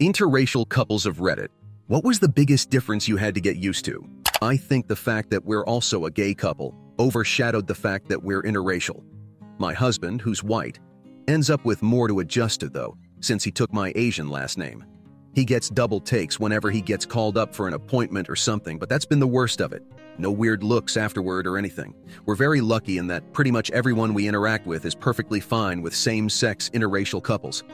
Interracial couples of Reddit. What was the biggest difference you had to get used to? I think the fact that we're also a gay couple overshadowed the fact that we're interracial. My husband, who's white, ends up with more to adjust to though, since he took my Asian last name. He gets double takes whenever he gets called up for an appointment or something, but that's been the worst of it. No weird looks afterward or anything. We're very lucky in that pretty much everyone we interact with is perfectly fine with same-sex interracial couples.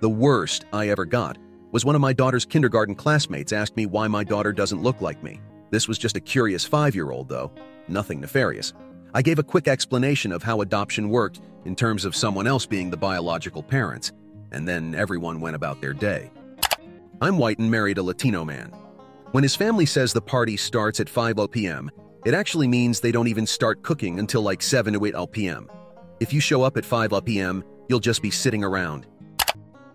The worst I ever got was one of my daughter's kindergarten classmates asked me why my daughter doesn't look like me. This was just a curious five-year-old, though. Nothing nefarious. I gave a quick explanation of how adoption worked in terms of someone else being the biological parents, and then everyone went about their day. I'm white and married a Latino man. When his family says the party starts at 5 p.m., it actually means they don't even start cooking until like 7 to 8 p.m. If you show up at 5 p.m., you'll just be sitting around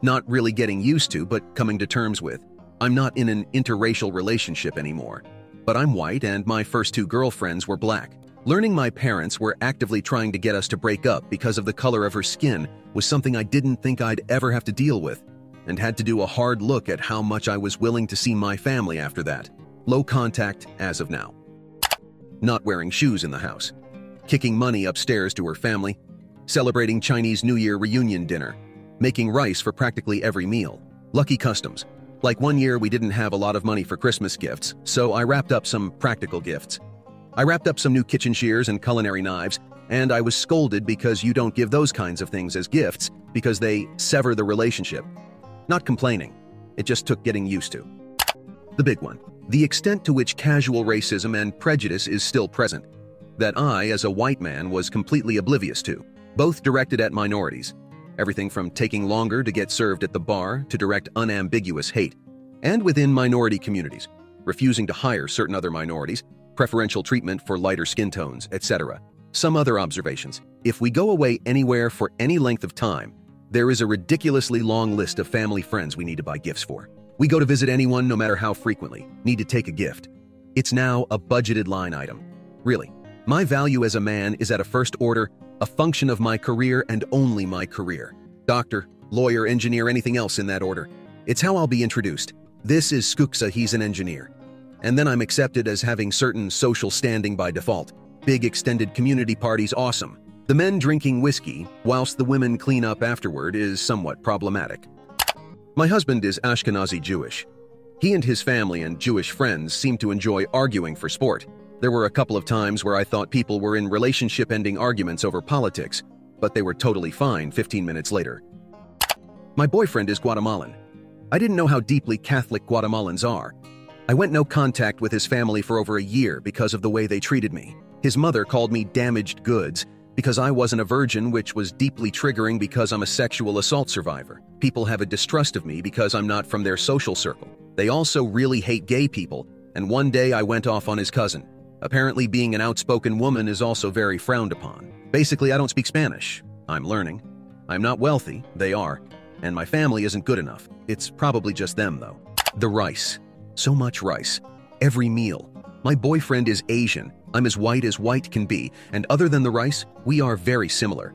not really getting used to, but coming to terms with. I'm not in an interracial relationship anymore. But I'm white and my first two girlfriends were black. Learning my parents were actively trying to get us to break up because of the color of her skin was something I didn't think I'd ever have to deal with, and had to do a hard look at how much I was willing to see my family after that. Low contact as of now. Not wearing shoes in the house. Kicking money upstairs to her family. Celebrating Chinese New Year reunion dinner making rice for practically every meal. Lucky customs. Like one year, we didn't have a lot of money for Christmas gifts, so I wrapped up some practical gifts. I wrapped up some new kitchen shears and culinary knives, and I was scolded because you don't give those kinds of things as gifts because they sever the relationship. Not complaining, it just took getting used to. The big one the extent to which casual racism and prejudice is still present, that I, as a white man, was completely oblivious to, both directed at minorities everything from taking longer to get served at the bar to direct unambiguous hate, and within minority communities, refusing to hire certain other minorities, preferential treatment for lighter skin tones, etc. Some other observations. If we go away anywhere for any length of time, there is a ridiculously long list of family friends we need to buy gifts for. We go to visit anyone no matter how frequently, need to take a gift. It's now a budgeted line item. Really, my value as a man is at a first order a function of my career and only my career. Doctor, lawyer, engineer, anything else in that order. It's how I'll be introduced. This is Skuksa, he's an engineer. And then I'm accepted as having certain social standing by default. Big extended community parties, awesome. The men drinking whiskey, whilst the women clean up afterward, is somewhat problematic. My husband is Ashkenazi Jewish. He and his family and Jewish friends seem to enjoy arguing for sport. There were a couple of times where I thought people were in relationship ending arguments over politics, but they were totally fine 15 minutes later. My boyfriend is Guatemalan. I didn't know how deeply Catholic Guatemalans are. I went no contact with his family for over a year because of the way they treated me. His mother called me damaged goods because I wasn't a virgin, which was deeply triggering because I'm a sexual assault survivor. People have a distrust of me because I'm not from their social circle. They also really hate gay people, and one day I went off on his cousin. Apparently, being an outspoken woman is also very frowned upon. Basically, I don't speak Spanish. I'm learning. I'm not wealthy, they are, and my family isn't good enough. It's probably just them, though. The rice. So much rice. Every meal. My boyfriend is Asian. I'm as white as white can be, and other than the rice, we are very similar.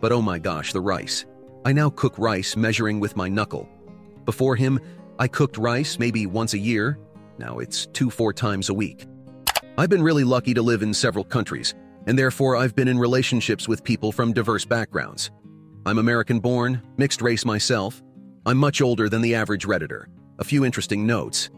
But oh my gosh, the rice. I now cook rice measuring with my knuckle. Before him, I cooked rice maybe once a year. Now it's two, four times a week. I've been really lucky to live in several countries, and therefore I've been in relationships with people from diverse backgrounds. I'm American born, mixed race myself. I'm much older than the average Redditor. A few interesting notes.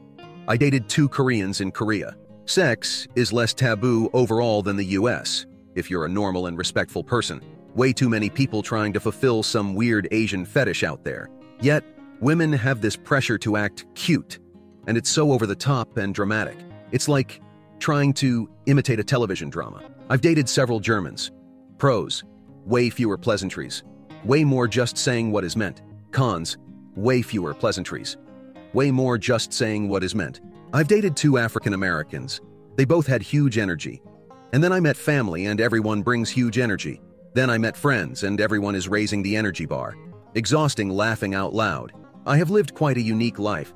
I dated two Koreans in Korea. Sex is less taboo overall than the US, if you're a normal and respectful person. Way too many people trying to fulfill some weird Asian fetish out there. Yet, women have this pressure to act cute, and it's so over the top and dramatic. It's like trying to imitate a television drama. I've dated several Germans. Pros, way fewer pleasantries. Way more just saying what is meant. Cons, way fewer pleasantries. Way more just saying what is meant. I've dated two African Americans. They both had huge energy. And then I met family and everyone brings huge energy. Then I met friends and everyone is raising the energy bar. Exhausting laughing out loud. I have lived quite a unique life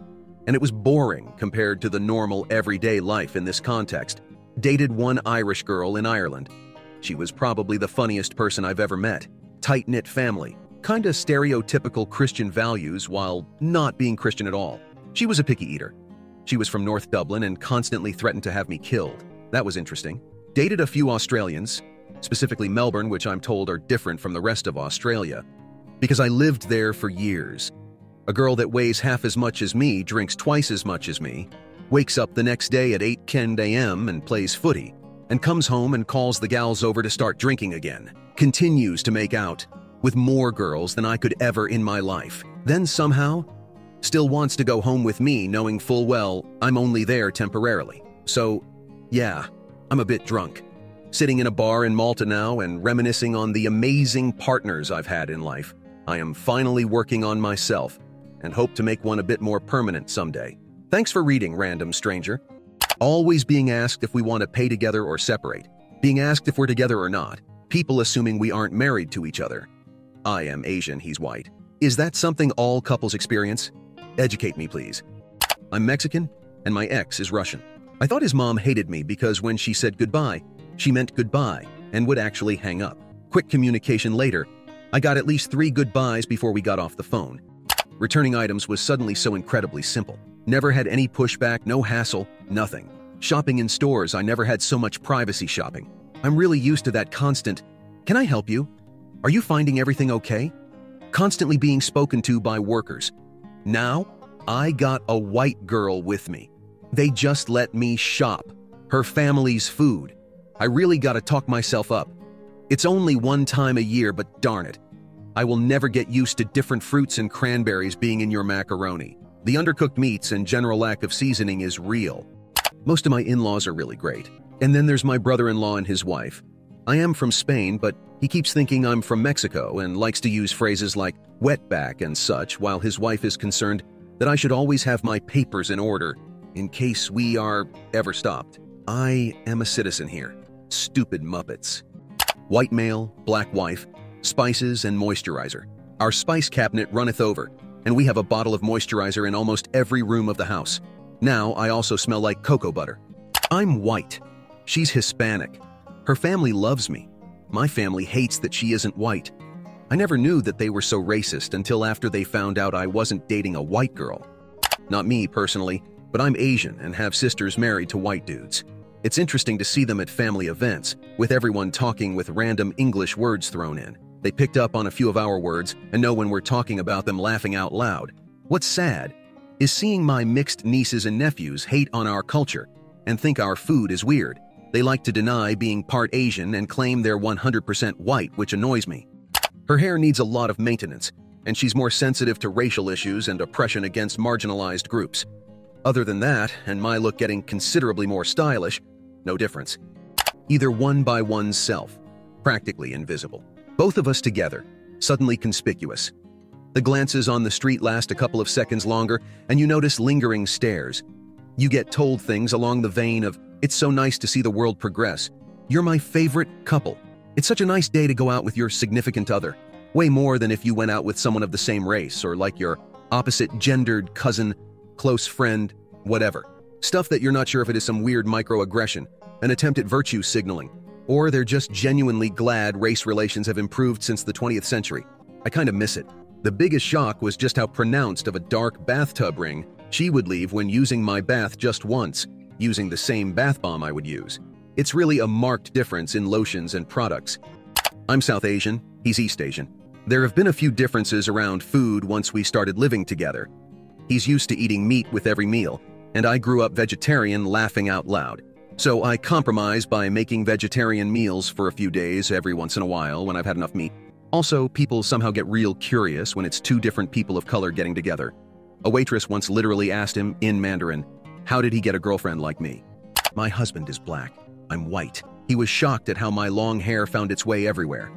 and it was boring compared to the normal everyday life in this context. Dated one Irish girl in Ireland. She was probably the funniest person I've ever met. Tight knit family. kinda stereotypical Christian values while not being Christian at all. She was a picky eater. She was from North Dublin and constantly threatened to have me killed. That was interesting. Dated a few Australians, specifically Melbourne, which I'm told are different from the rest of Australia, because I lived there for years. A girl that weighs half as much as me, drinks twice as much as me, wakes up the next day at 8 10 a.m. and plays footy, and comes home and calls the gals over to start drinking again, continues to make out with more girls than I could ever in my life. Then somehow, still wants to go home with me knowing full well I'm only there temporarily. So, yeah, I'm a bit drunk. Sitting in a bar in Malta now and reminiscing on the amazing partners I've had in life. I am finally working on myself and hope to make one a bit more permanent someday. Thanks for reading, random stranger. Always being asked if we want to pay together or separate. Being asked if we're together or not. People assuming we aren't married to each other. I am Asian, he's white. Is that something all couples experience? Educate me, please. I'm Mexican, and my ex is Russian. I thought his mom hated me because when she said goodbye, she meant goodbye and would actually hang up. Quick communication later, I got at least three goodbyes before we got off the phone. Returning items was suddenly so incredibly simple. Never had any pushback, no hassle, nothing. Shopping in stores, I never had so much privacy shopping. I'm really used to that constant, can I help you? Are you finding everything okay? Constantly being spoken to by workers. Now, I got a white girl with me. They just let me shop. Her family's food. I really gotta talk myself up. It's only one time a year, but darn it. I will never get used to different fruits and cranberries being in your macaroni. The undercooked meats and general lack of seasoning is real. Most of my in-laws are really great. And then there's my brother-in-law and his wife. I am from Spain, but he keeps thinking I'm from Mexico and likes to use phrases like wetback and such while his wife is concerned that I should always have my papers in order in case we are ever stopped. I am a citizen here. Stupid Muppets. White male, black wife, spices and moisturizer. Our spice cabinet runneth over, and we have a bottle of moisturizer in almost every room of the house. Now I also smell like cocoa butter. I'm white. She's Hispanic. Her family loves me. My family hates that she isn't white. I never knew that they were so racist until after they found out I wasn't dating a white girl. Not me, personally, but I'm Asian and have sisters married to white dudes. It's interesting to see them at family events, with everyone talking with random English words thrown in. They picked up on a few of our words and know when we're talking about them laughing out loud. What's sad is seeing my mixed nieces and nephews hate on our culture and think our food is weird. They like to deny being part Asian and claim they're 100% white, which annoys me. Her hair needs a lot of maintenance, and she's more sensitive to racial issues and oppression against marginalized groups. Other than that, and my look getting considerably more stylish, no difference. Either one by one's self, practically invisible. Both of us together, suddenly conspicuous. The glances on the street last a couple of seconds longer, and you notice lingering stares. You get told things along the vein of, it's so nice to see the world progress. You're my favorite couple. It's such a nice day to go out with your significant other. Way more than if you went out with someone of the same race or like your opposite gendered cousin, close friend, whatever. Stuff that you're not sure if it is some weird microaggression, an attempt at virtue signaling, or they're just genuinely glad race relations have improved since the 20th century. I kind of miss it. The biggest shock was just how pronounced of a dark bathtub ring she would leave when using my bath just once, using the same bath bomb I would use. It's really a marked difference in lotions and products. I'm South Asian, he's East Asian. There have been a few differences around food once we started living together. He's used to eating meat with every meal, and I grew up vegetarian laughing out loud. So I compromise by making vegetarian meals for a few days every once in a while when I've had enough meat. Also, people somehow get real curious when it's two different people of color getting together. A waitress once literally asked him, in Mandarin, how did he get a girlfriend like me? My husband is black. I'm white. He was shocked at how my long hair found its way everywhere.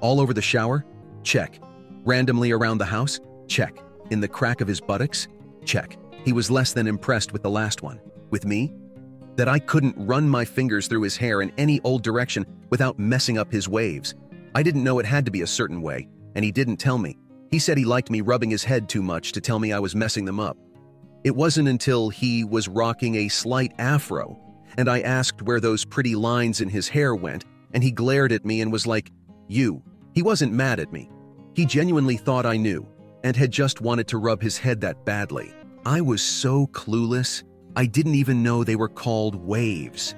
All over the shower? Check. Randomly around the house? Check. In the crack of his buttocks? Check. He was less than impressed with the last one. With me? That I couldn't run my fingers through his hair in any old direction without messing up his waves. I didn't know it had to be a certain way, and he didn't tell me. He said he liked me rubbing his head too much to tell me I was messing them up. It wasn't until he was rocking a slight afro, and I asked where those pretty lines in his hair went, and he glared at me and was like, You. He wasn't mad at me. He genuinely thought I knew and had just wanted to rub his head that badly. I was so clueless, I didn't even know they were called waves.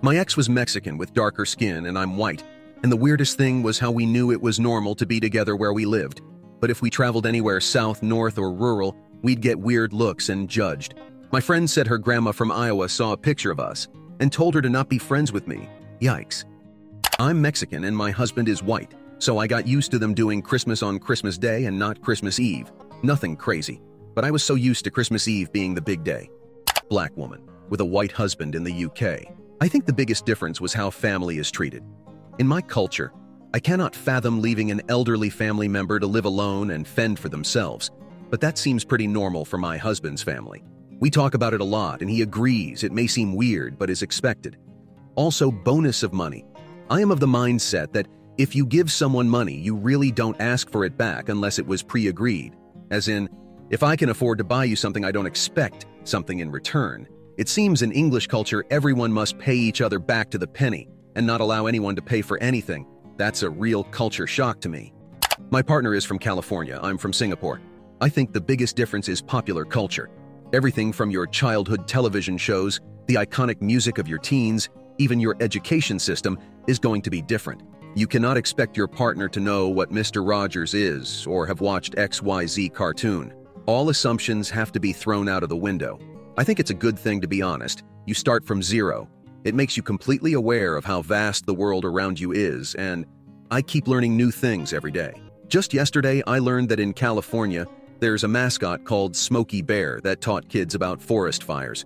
My ex was Mexican with darker skin and I'm white, and the weirdest thing was how we knew it was normal to be together where we lived. But if we traveled anywhere south, north, or rural, we'd get weird looks and judged. My friend said her grandma from Iowa saw a picture of us and told her to not be friends with me. Yikes. I'm Mexican and my husband is white, so I got used to them doing Christmas on Christmas Day and not Christmas Eve. Nothing crazy, but I was so used to Christmas Eve being the big day. Black woman, with a white husband in the UK. I think the biggest difference was how family is treated. In my culture, I cannot fathom leaving an elderly family member to live alone and fend for themselves, but that seems pretty normal for my husband's family. We talk about it a lot, and he agrees it may seem weird, but is expected. Also, bonus of money. I am of the mindset that if you give someone money, you really don't ask for it back unless it was pre-agreed. As in, if I can afford to buy you something I don't expect something in return. It seems in English culture everyone must pay each other back to the penny and not allow anyone to pay for anything. That's a real culture shock to me. My partner is from California, I'm from Singapore. I think the biggest difference is popular culture. Everything from your childhood television shows, the iconic music of your teens, even your education system is going to be different. You cannot expect your partner to know what Mr. Rogers is or have watched XYZ cartoon. All assumptions have to be thrown out of the window. I think it's a good thing to be honest. You start from zero. It makes you completely aware of how vast the world around you is, and I keep learning new things every day. Just yesterday, I learned that in California, there's a mascot called Smokey Bear that taught kids about forest fires.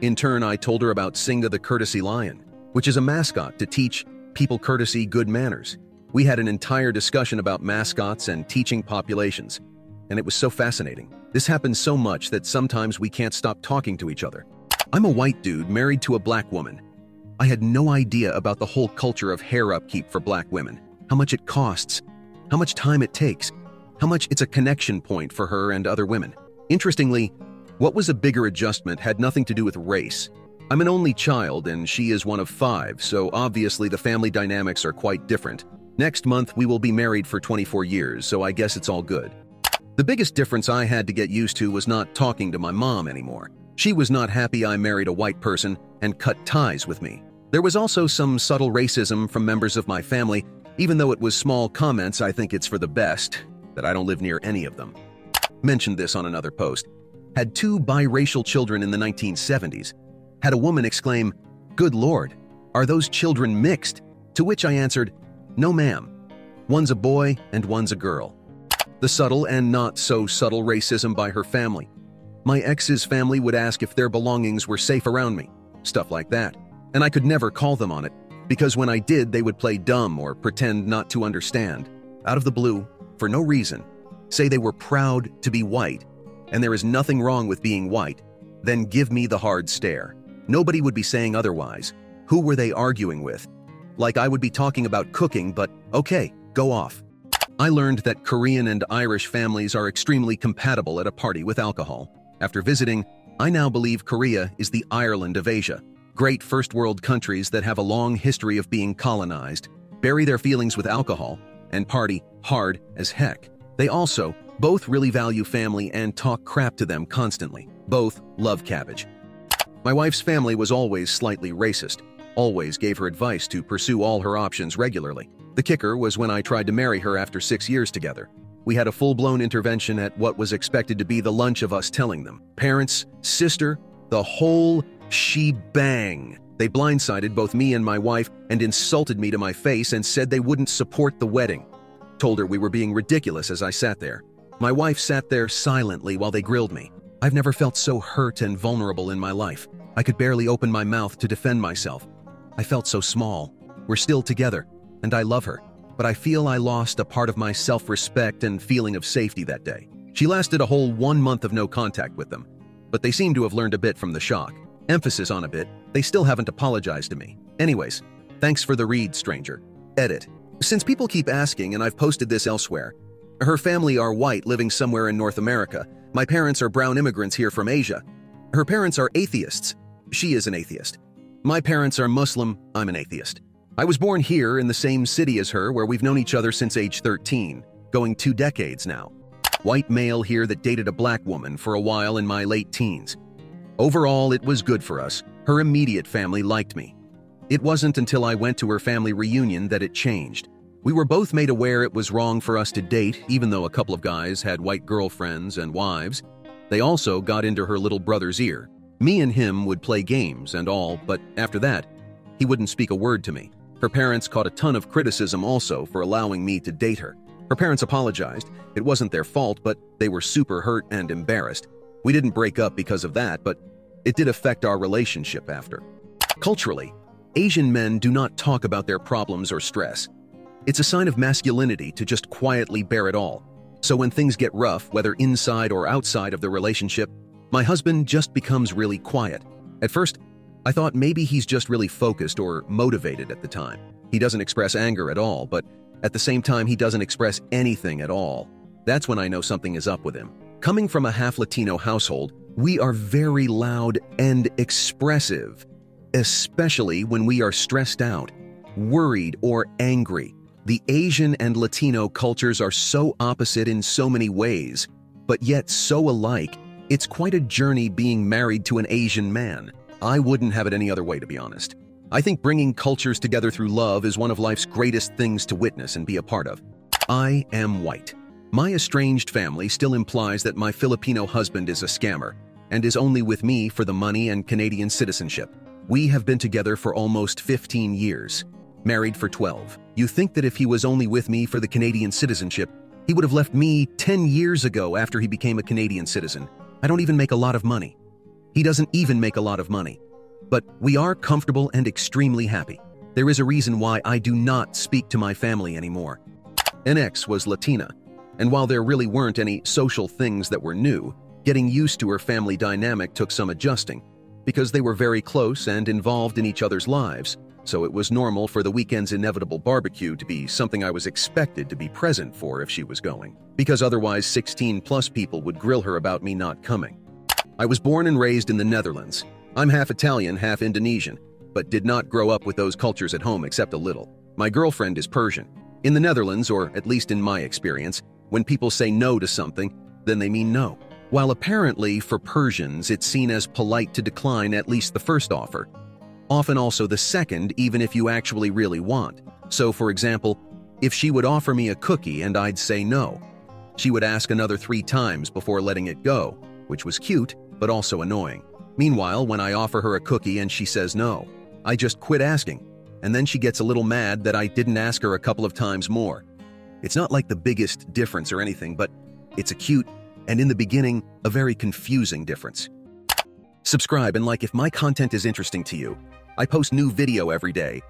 In turn, I told her about Singa the Courtesy Lion, which is a mascot to teach people courtesy, good manners. We had an entire discussion about mascots and teaching populations, and it was so fascinating. This happens so much that sometimes we can't stop talking to each other. I'm a white dude married to a black woman. I had no idea about the whole culture of hair upkeep for black women, how much it costs, how much time it takes, how much it's a connection point for her and other women. Interestingly, what was a bigger adjustment had nothing to do with race. I'm an only child and she is one of five, so obviously the family dynamics are quite different. Next month, we will be married for 24 years, so I guess it's all good. The biggest difference I had to get used to was not talking to my mom anymore. She was not happy I married a white person and cut ties with me. There was also some subtle racism from members of my family, even though it was small comments, I think it's for the best that I don't live near any of them. Mentioned this on another post. Had two biracial children in the 1970s, had a woman exclaim, Good Lord, are those children mixed? To which I answered, No, ma'am. One's a boy and one's a girl. The subtle and not so subtle racism by her family. My ex's family would ask if their belongings were safe around me, stuff like that. And I could never call them on it, because when I did, they would play dumb or pretend not to understand. Out of the blue, for no reason, say they were proud to be white, and there is nothing wrong with being white, then give me the hard stare. Nobody would be saying otherwise. Who were they arguing with? Like I would be talking about cooking, but okay, go off. I learned that Korean and Irish families are extremely compatible at a party with alcohol. After visiting, I now believe Korea is the Ireland of Asia. Great first world countries that have a long history of being colonized, bury their feelings with alcohol, and party hard as heck. They also both really value family and talk crap to them constantly. Both love cabbage. My wife's family was always slightly racist, always gave her advice to pursue all her options regularly. The kicker was when I tried to marry her after six years together. We had a full-blown intervention at what was expected to be the lunch of us telling them. Parents, sister, the whole she-bang. They blindsided both me and my wife and insulted me to my face and said they wouldn't support the wedding. Told her we were being ridiculous as I sat there. My wife sat there silently while they grilled me. I've never felt so hurt and vulnerable in my life. I could barely open my mouth to defend myself. I felt so small. We're still together, and I love her, but I feel I lost a part of my self-respect and feeling of safety that day. She lasted a whole one month of no contact with them, but they seem to have learned a bit from the shock. Emphasis on a bit, they still haven't apologized to me. Anyways, thanks for the read, stranger. Edit. Since people keep asking, and I've posted this elsewhere, her family are white living somewhere in North America, my parents are brown immigrants here from Asia. Her parents are atheists. She is an atheist. My parents are Muslim. I'm an atheist. I was born here in the same city as her where we've known each other since age 13. going two decades now. White male here that dated a black woman for a while in my late teens. Overall, it was good for us. Her immediate family liked me. It wasn't until I went to her family reunion that it changed. We were both made aware it was wrong for us to date, even though a couple of guys had white girlfriends and wives. They also got into her little brother's ear. Me and him would play games and all, but after that, he wouldn't speak a word to me. Her parents caught a ton of criticism also for allowing me to date her. Her parents apologized. It wasn't their fault, but they were super hurt and embarrassed. We didn't break up because of that, but it did affect our relationship after. Culturally, Asian men do not talk about their problems or stress. It's a sign of masculinity to just quietly bear it all. So when things get rough, whether inside or outside of the relationship, my husband just becomes really quiet. At first, I thought maybe he's just really focused or motivated at the time. He doesn't express anger at all, but at the same time, he doesn't express anything at all. That's when I know something is up with him. Coming from a half Latino household, we are very loud and expressive, especially when we are stressed out, worried, or angry. The Asian and Latino cultures are so opposite in so many ways, but yet so alike. It's quite a journey being married to an Asian man. I wouldn't have it any other way, to be honest. I think bringing cultures together through love is one of life's greatest things to witness and be a part of. I am white. My estranged family still implies that my Filipino husband is a scammer and is only with me for the money and Canadian citizenship. We have been together for almost 15 years married for 12. You think that if he was only with me for the Canadian citizenship, he would have left me 10 years ago after he became a Canadian citizen. I don't even make a lot of money. He doesn't even make a lot of money. But we are comfortable and extremely happy. There is a reason why I do not speak to my family anymore. An ex was Latina, and while there really weren't any social things that were new, getting used to her family dynamic took some adjusting, because they were very close and involved in each other's lives, so it was normal for the weekend's inevitable barbecue to be something I was expected to be present for if she was going, because otherwise 16 plus people would grill her about me not coming. I was born and raised in the Netherlands. I'm half Italian, half Indonesian, but did not grow up with those cultures at home except a little. My girlfriend is Persian. In the Netherlands, or at least in my experience, when people say no to something, then they mean no. While apparently, for Persians, it's seen as polite to decline at least the first offer, often also the second even if you actually really want. So for example, if she would offer me a cookie and I'd say no, she would ask another three times before letting it go, which was cute, but also annoying. Meanwhile, when I offer her a cookie and she says no, I just quit asking, and then she gets a little mad that I didn't ask her a couple of times more. It's not like the biggest difference or anything, but it's a cute, and in the beginning, a very confusing difference. Subscribe and like if my content is interesting to you. I post new video every day,